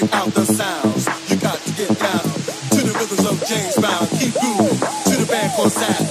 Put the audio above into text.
check out the sounds. You got to get down to the rhythms of James Brown. Keep moving to the band called sound.